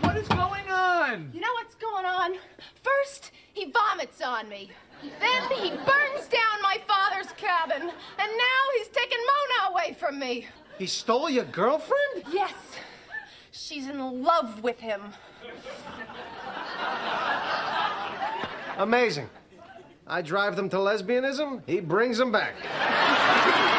What is going on? You know what's going on? First, he vomits on me. Then he burns down my father's cabin. And now he's taken Mona away from me. He stole your girlfriend? Yes, she's in love with him. Amazing. I drive them to lesbianism, he brings them back.